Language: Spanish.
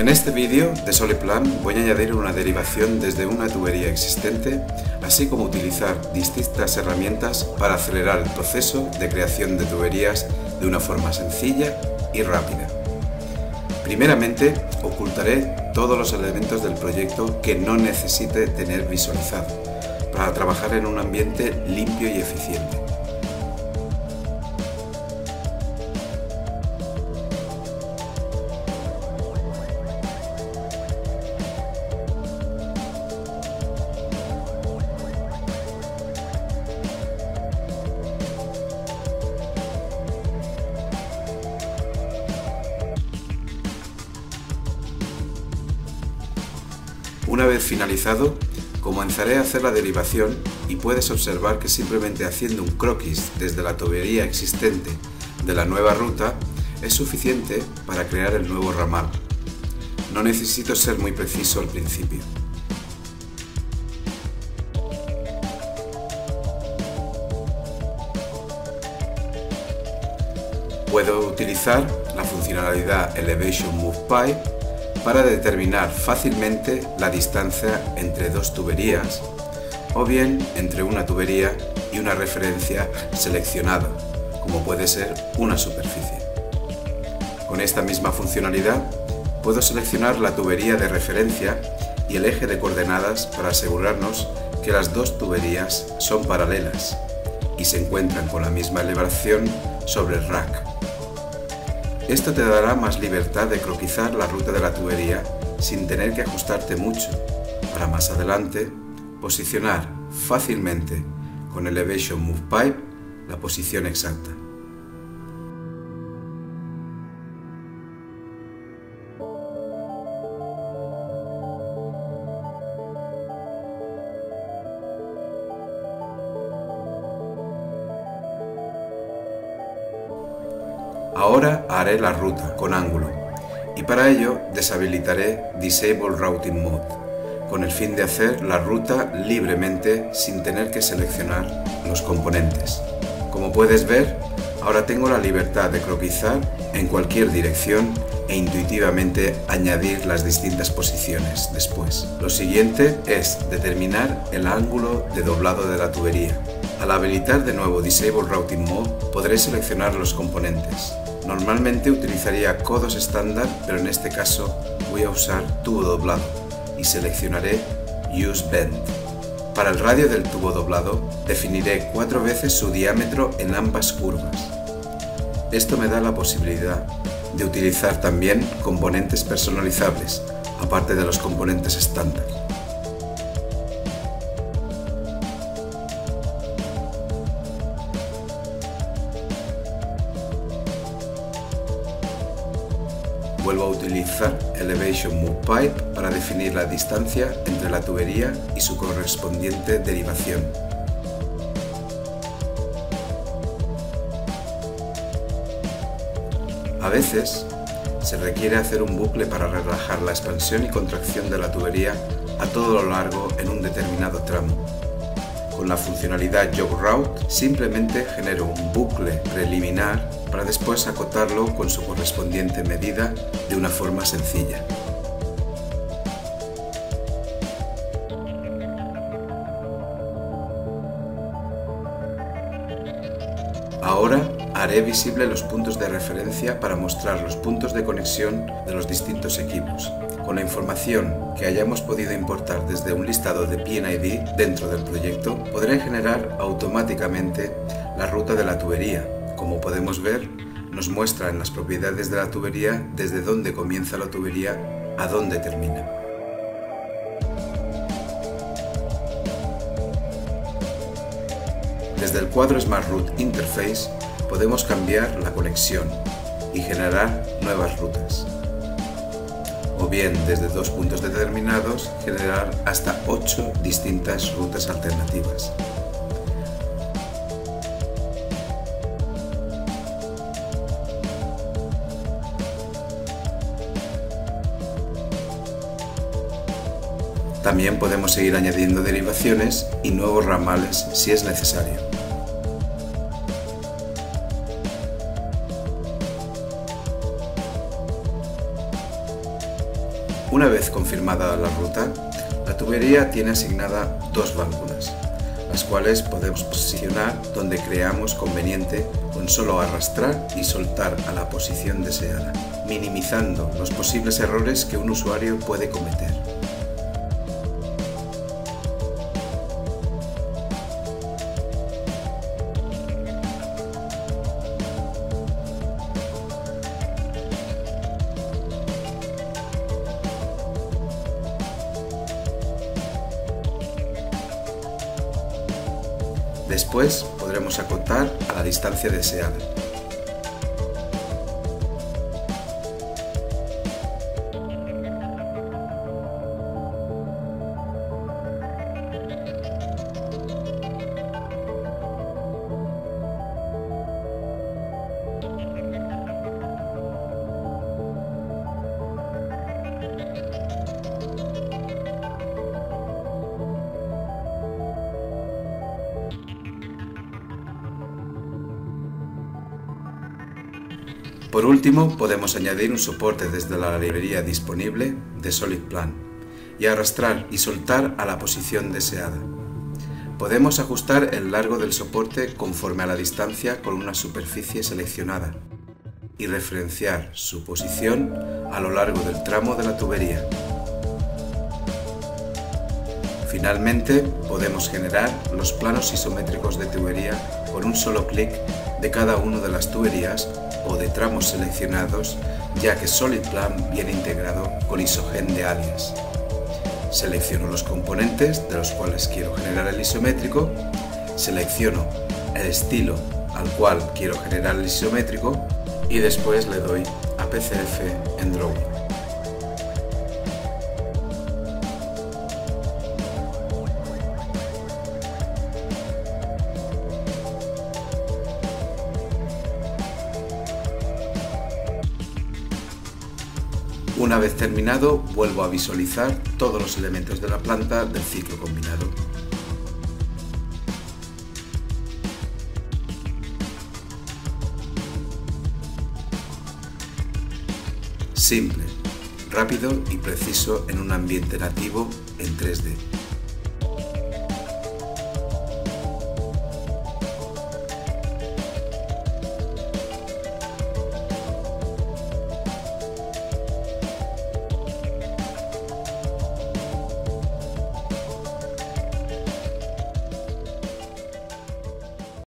En este vídeo de Soliplan voy a añadir una derivación desde una tubería existente, así como utilizar distintas herramientas para acelerar el proceso de creación de tuberías de una forma sencilla y rápida. Primeramente, ocultaré todos los elementos del proyecto que no necesite tener visualizado, para trabajar en un ambiente limpio y eficiente. Una vez finalizado, comenzaré a hacer la derivación y puedes observar que simplemente haciendo un croquis desde la tubería existente de la nueva ruta es suficiente para crear el nuevo ramal. No necesito ser muy preciso al principio. Puedo utilizar la funcionalidad Elevation Move Pipe para determinar fácilmente la distancia entre dos tuberías o bien entre una tubería y una referencia seleccionada, como puede ser una superficie. Con esta misma funcionalidad puedo seleccionar la tubería de referencia y el eje de coordenadas para asegurarnos que las dos tuberías son paralelas y se encuentran con la misma elevación sobre el rack. Esto te dará más libertad de croquizar la ruta de la tubería sin tener que ajustarte mucho para más adelante posicionar fácilmente con Elevation Move Pipe la posición exacta. Ahora haré la ruta con ángulo y para ello deshabilitaré Disable Routing Mode con el fin de hacer la ruta libremente sin tener que seleccionar los componentes. Como puedes ver, ahora tengo la libertad de croquizar en cualquier dirección e intuitivamente añadir las distintas posiciones después. Lo siguiente es determinar el ángulo de doblado de la tubería. Al habilitar de nuevo Disable Routing Mode podré seleccionar los componentes. Normalmente utilizaría codos estándar, pero en este caso voy a usar tubo doblado y seleccionaré Use Bend. Para el radio del tubo doblado definiré cuatro veces su diámetro en ambas curvas. Esto me da la posibilidad de utilizar también componentes personalizables, aparte de los componentes estándar. Vuelvo a utilizar Elevation Move Pipe para definir la distancia entre la tubería y su correspondiente derivación. A veces se requiere hacer un bucle para relajar la expansión y contracción de la tubería a todo lo largo en un determinado tramo. Con la funcionalidad Jog Route simplemente genero un bucle preliminar para después acotarlo con su correspondiente medida de una forma sencilla. Ahora haré visible los puntos de referencia para mostrar los puntos de conexión de los distintos equipos. Con la información que hayamos podido importar desde un listado de PNID dentro del proyecto, podré generar automáticamente la ruta de la tubería. Como podemos ver, nos muestra en las propiedades de la tubería desde dónde comienza la tubería a dónde termina. Desde el cuadro Smart Route Interface podemos cambiar la conexión y generar nuevas rutas. O bien desde dos puntos determinados generar hasta ocho distintas rutas alternativas. También podemos seguir añadiendo derivaciones y nuevos ramales si es necesario. Una vez confirmada la ruta, la tubería tiene asignada dos válvulas, las cuales podemos posicionar donde creamos conveniente con solo arrastrar y soltar a la posición deseada, minimizando los posibles errores que un usuario puede cometer. Después podremos acotar a la distancia deseada. Por último, podemos añadir un soporte desde la librería disponible de SolidPlan y arrastrar y soltar a la posición deseada. Podemos ajustar el largo del soporte conforme a la distancia con una superficie seleccionada y referenciar su posición a lo largo del tramo de la tubería. Finalmente, podemos generar los planos isométricos de tubería con un solo clic de cada una de las tuberías o de tramos seleccionados, ya que SolidPlan viene integrado con Isogen de Alias. Selecciono los componentes de los cuales quiero generar el isométrico, selecciono el estilo al cual quiero generar el isométrico y después le doy a PCF en Drawing. Una vez terminado, vuelvo a visualizar todos los elementos de la planta del ciclo combinado. Simple, rápido y preciso en un ambiente nativo en 3D.